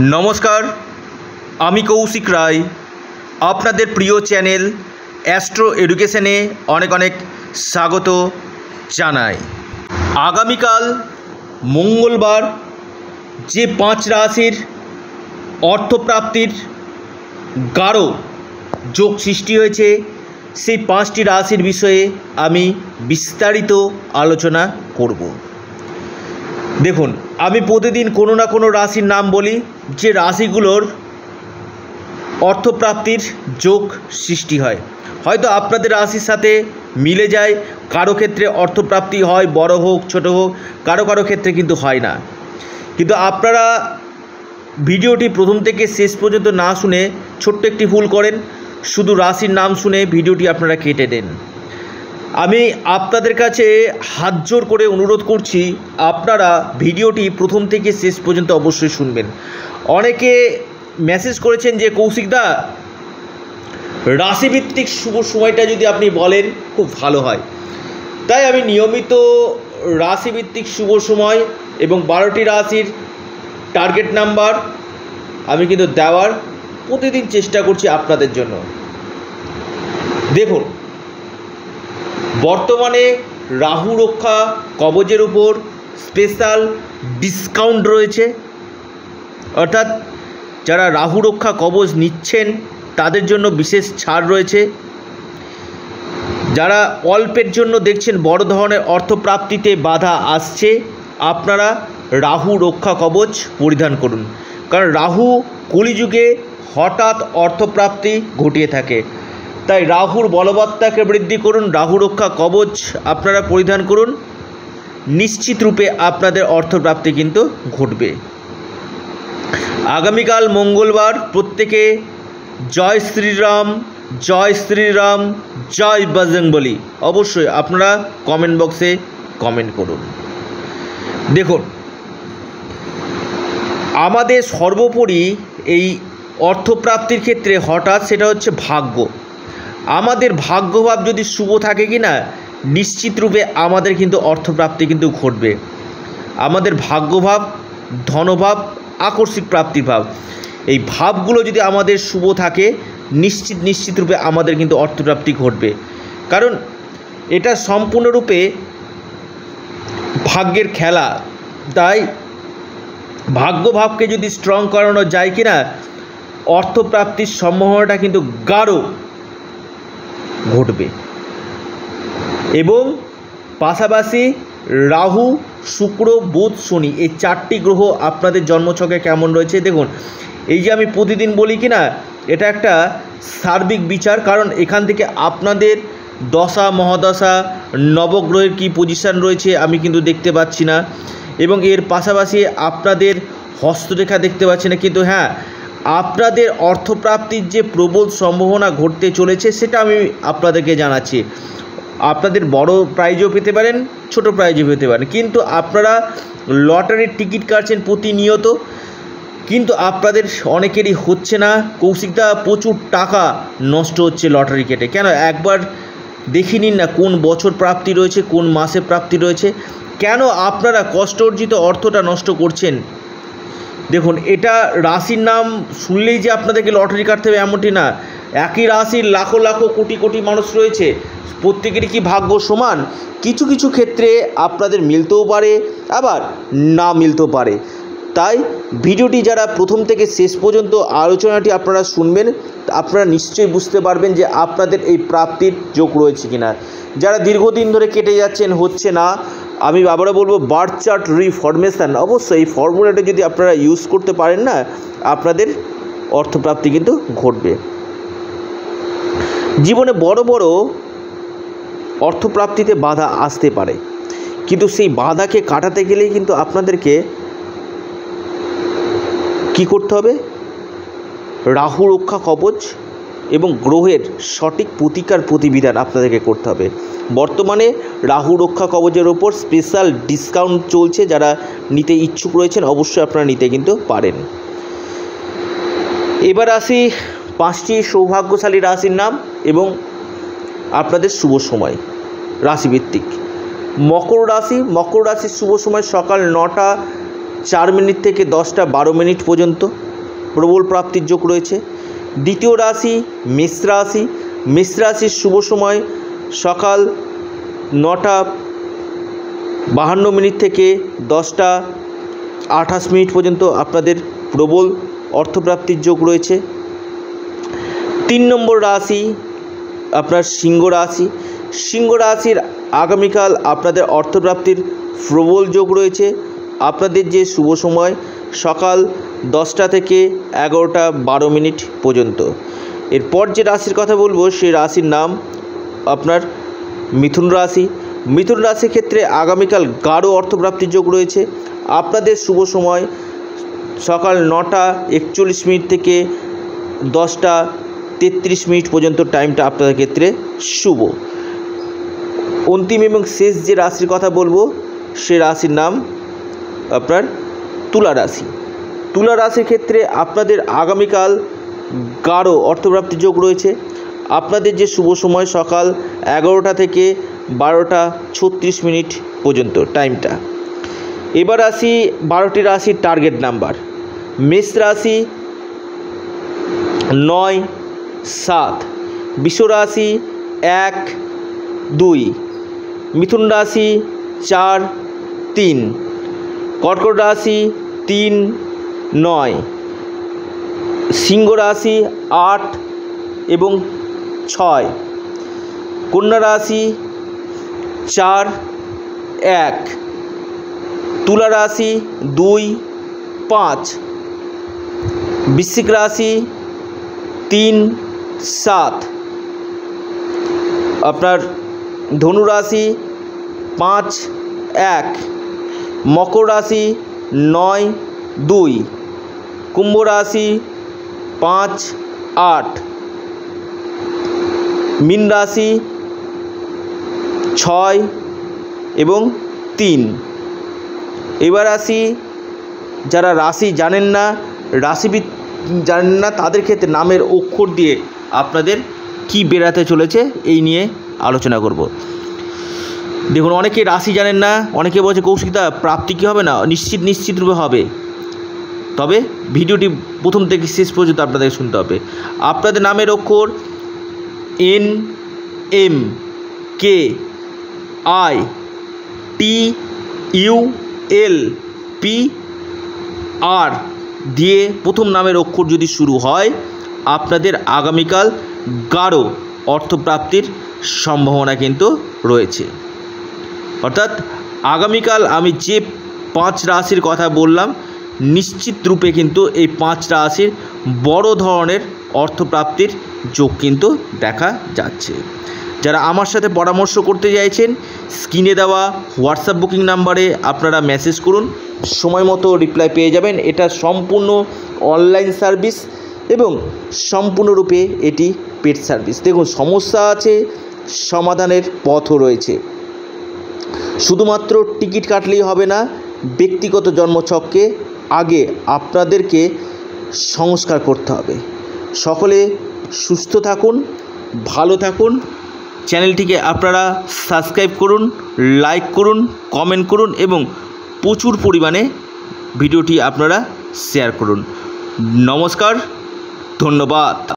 নমস্কার, আমি কৌশিক রায়। আপনাদের প্রিয় চ্যানেল অ্যাস্ট্রো এডুকেশনে অনেক অনেক স্বাগত জানাই। আগামীকাল মঙ্গলবার যে পাঁচ রাশির অর্থপ্রাপ্তির গাঢ় যোগ সৃষ্টি হয়েছে, সেই পাঁচটি রাশির বিষয়ে আমি বিস্তারিত আলোচনা করব। দেখুন আমি প্রতিদিন কোনো না কোনো রাশির নাম বলি, যে রাশিগুলোর অর্থপ্রাপ্তির যোগ সৃষ্টি হয়। হয়তো আপনাদের রাশির সাথে মিলে যায়, কারও ক্ষেত্রে অর্থপ্রাপ্তি হয়, বড় হোক, ছোট হোক, কারও কারও ক্ষেত্রে কিন্তু হয় না। কিন্তু আপনারা ভিডিওটি প্রথম থেকে শেষ পর্যন্ত না শুনে ছোট্ট একটি ভুল করেন, শুধু রাশির নাম শুনে ভিডিওটি আপনারা কেটে দেন। আমি আপনাদের কাছে হাত জোর করে অনুরোধ করছি, আপনারা ভিডিওটি প্রথম থেকে শেষ পর্যন্ত অবশ্যই শুনবেন। অনেকে মেসেজ করেছেন যে কৌশিকদা রাশিভিত্তিক শুভ সময়টা যদি আপনি বলেন, খুব ভালো হয়। তাই আমি নিয়মিত রাশিভিত্তিক শুভ সময় এবং বারোটি রাশির টার্গেট নাম্বার আমি কিন্তু দেওয়ার প্রতিদিন চেষ্টা করছি আপনাদের জন্য। দেখুন বর্তমানে রাহু রক্ষা কবজের উপর স্পেশাল ডিসকাউন্ট রয়েছে। অর্থাৎ যারা রাহু রক্ষা কবজ নিচ্ছেন, তাদের জন্য বিশেষ ছাড় রয়েছে। যারা অল্পের জন্য দেখছেন বড় ধরনের অর্থপ্রাপ্তিতে বাধা আসছে, আপনারা রাহু রক্ষা কবচ পরিধান করুন। কারণ রাহু কলিযুগে হঠাৎ অর্থপ্রাপ্তি ঘটিয়ে থাকে। তাই রাহুর বলবত্তাকে বৃদ্ধি করুন, রাহু রক্ষা কবচ আপনারা পরিধান করুন। নিশ্চিত রূপে আপনাদের অর্থপ্রাপ্তি কিন্তু ঘটবে। আগামীকাল মঙ্গলবার প্রত্যেকে জয় শ্রীরাম জয় শ্রীরাম, জয় বজরংবলী অবশ্যই আপনারা কমেন্ট বক্সে কমেন্ট করুন। দেখুন, আমাদের সর্বোপরি এই অর্থপ্রাপ্তির ক্ষেত্রে হঠাৎ সেটা হচ্ছে ভাগ্য। আমাদের ভাগ্যভাব যদি শুভ থাকে কি না নিশ্চিত রূপে আমাদের কিন্তু অর্থপ্রাপ্তি কিন্তু ঘটবে। আমাদের ভাগ্যভাব, ধনভাব, আকস্মিক প্রাপ্তির ভাব এই ভাবগুলো যদি আমাদের শুভ থাকে, নিশ্চিত নিশ্চিত রূপে আমাদের কিন্তু অর্থপ্রাপ্তি ঘটবে। কারণ এটা সম্পূর্ণরূপে ভাগ্যের খেলা। তাই ভাগ্যভাবকে যদি স্ট্রং করানো যায় কি না অর্থপ্রাপ্তির সম্ভাবনাটা কিন্তু গাঢ়। ঘটবে। এবং পাশাপাশি রাহু, শুক্র, বুধ, শনি এই চারটি গ্রহ আপনাদের জন্মছকে কেমন রয়েছে? দেখুন, এই যে আমি প্রতিদিন বলি কি না এটা একটা সার্বিক বিচার, কারণ এখান থেকে আপনাদের দশা, মহাদশা, নবগ্রহের কি পজিশান রয়েছে আমি কিন্তু দেখতে পাচ্ছি না। এবং এর পাশাপাশি আপনাদের হস্তরেখা দেখতে পাচ্ছি না, কিন্তু হ্যাঁ আপনাদের অর্থপ্রাপ্তির যে প্রবল সম্ভাবনা ঘটতে চলেছে, সেটা আমি আপনাদেরকে জানাচ্ছি। আপনাদের বড় প্রাইজও পেতে পারেন, ছোট প্রাইজও পেতে পারেন। কিন্তু আপনারা লটারির টিকিট কাটছেন প্রতিনিয়ত, কিন্তু আপনাদের অনেকেরই হচ্ছে না। কৌশিকদা প্রচুর টাকা নষ্ট হচ্ছে লটারি কেটে। কেন? একবার দেখে নিন না কোন বছর প্রাপ্তি রয়েছে, কোন মাসে প্রাপ্তি রয়েছে। কেন আপনারা কষ্ট অর্জিত অর্থটা নষ্ট করছেন? দেখুন, এটা রাশির নাম শুনলেই যে আপনাদেরকে লটারি কাটতে হবে এমনটি না। একই রাশির লাখো লাখো কোটি কোটি মানুষ রয়েছে। প্রত্যেকেরই কি ভাগ্য সমান? কিছু কিছু ক্ষেত্রে আপনাদের মিলতেও পারে, আবার না মিলতেও পারে। তাই ভিডিওটি যারা প্রথম থেকে শেষ পর্যন্ত আলোচনাটি আপনারা শুনবেন, আপনারা নিশ্চয়ই বুঝতে পারবেন যে আপনাদের এই প্রাপ্তির যোগ রয়েছে কিনা। যারা দীর্ঘদিন ধরে কেটে যাচ্ছেন, হচ্ছে না আমি আবারও বলব বার্থ চার্ট রিফরমেশান অবশ্যই এই ফর্মুলাটা যদি আপনারা ইউজ করতে পারেন না, আপনাদের অর্থপ্রাপ্তি কিন্তু ঘটবে। জীবনে বড় বড় অর্থপ্রাপ্তিতে বাধা আসতে পারে। কিন্তু সেই বাধাকে কাটাতে গেলেই কিন্তু আপনাদেরকে কি করতে হবে? রাহু রক্ষা কবচ গ্রহের সঠিক প্রতিকার প্রতিবিধান আপনাদেরকে করতে হবে। বর্তমানে রাহু রক্ষা কবচের ওপর স্পেশাল ডিসকাউন্ট চলছে, যারা নিতে ইচ্ছুক রয়েছেন অবশ্যই আপনারা নিতে কিন্তু পারেন। এবার আসি পাঁচটি সৌভাগ্যশালী রাশির নাম এবং আপনাদের শুভ সময়, রাশিভিত্তিক। মকর রাশি, মকর রাশির শুভ সময় সকাল নটা চার মিনিট থেকে দশটা বারো মিনিট পর্যন্ত প্রবল প্রাপ্তির যোগ রয়েছে। দ্বিতীয় রাশি মেষ রাশি। মেষ রাশির শুভ সময় সকাল নটা বাহান্ন মিনিট থেকে দশটা আঠাশ মিনিট পর্যন্ত আপনাদের প্রবল অর্থপ্রাপ্তির যোগ রয়েছে। তিন নম্বর রাশি আপনার সিংহ রাশি। সিংহ রাশির আগামীকাল আপনাদের অর্থপ্রাপ্তির প্রবল যোগ রয়েছে। আপনাদের যে শুভ সময় সকাল দশটা থেকে এগারোটা বারো মিনিট পর্যন্ত। এরপর যে রাশির কথা বলব, সেই রাশির নাম আপনার মিথুন রাশি। মিথুন রাশির ক্ষেত্রে আগামীকাল গাঢ় অর্থপ্রাপ্তির যোগ রয়েছে। আপনাদের শুভ সময় সকাল নটা একচল্লিশ মিনিট থেকে দশটা তেত্রিশ মিনিট পর্যন্ত টাইমটা আপনাদের ক্ষেত্রে শুভ। অন্তিম এবং শেষ যে রাশির কথা বলব সে রাশির নাম আপনার তুলা রাশি। তুলা রাশির ক্ষেত্রে আপনাদের আগামীকাল গাঢ় অর্থপ্রাপ্তির যোগ রয়েছে। আপনাদের যে শুভ সময় সকাল এগারোটা থেকে বারোটা ছত্রিশ মিনিট পর্যন্ত টাইমটা। এবার আসি বারোটি রাশির টার্গেট নাম্বার। মেষ রাশি নয়, সাত। বিশ্ব রাশি এক, দুই। মিথুন রাশি চার, তিন। কর্কট রাশি তিন নয়। সিংহ রাশি আট এবং ছয়। কন্যা রাশি চার, এক। তুলা রাশি দুই, পাঁচ। বৃশ্চিক রাশি তিন, সাত। আপনার ধনু রাশি পাঁচ, এক। মকর রাশি নয়, দুই। কুম্ভ রাশি পাঁচ, আট। মীন রাশি ছয় এবং তিন। এবার আসি যারা রাশি জানেন না, রাশিবিদ জানেন না, তাদের ক্ষেত্রে নামের অক্ষর দিয়ে আপনাদের কি বেরাতে চলেছে এই নিয়ে আলোচনা করব। দেখুন, অনেকে রাশি জানেন না, অনেকে বলছে কৌশিকদা, প্রাপ্তি কী হবে না? নিশ্চিত নিশ্চিত রূপে হবে। তবে ভিডিওটি প্রথম থেকে শেষ পর্যন্ত আপনাদের শুনতে হবে। আপনাদের নামের অক্ষর N, M, K, I, T, U, L, P, R দিয়ে প্রথম নামের অক্ষর যদি শুরু হয়, আপনাদের আগামীকাল গাঢ় অর্থপ্রাপ্তির সম্ভাবনা কিন্তু রয়েছে। অর্থাৎ আগামীকাল আমি যে পাঁচ রাশির কথা বললাম নিশ্চিত রূপে কিন্তু এই পাঁচ রাশির বড় ধরনের অর্থপ্রাপ্তির যোগ কিন্তু দেখা যাচ্ছে। যারা আমার সাথে পরামর্শ করতে চাইছেন, স্ক্রিনে দেওয়া হোয়াটসঅ্যাপ বুকিং নাম্বারে আপনারা মেসেজ করুন। সময় মতো রিপ্লাই পেয়ে যাবেন। এটা সম্পূর্ণ অনলাইন সার্ভিস এবং সম্পূর্ণরূপে এটি পেড সার্ভিস। দেখুন, সমস্যা আছে, সমাধানের পথও রয়েছে। শুধুমাত্র টিকিট কাটলেই হবে না, ব্যক্তিগত জন্মছককে আগে আপনাদেরকে সংস্কার করতে হবে। সকলে সুস্থ থাকুন, ভালো থাকুন। চ্যানেলটিকে আপনারা সাবস্ক্রাইব করুন, লাইক করুন, কমেন্ট করুন এবং প্রচুর পরিমাণে ভিডিওটি আপনারা শেয়ার করুন। নমস্কার, ধন্যবাদ।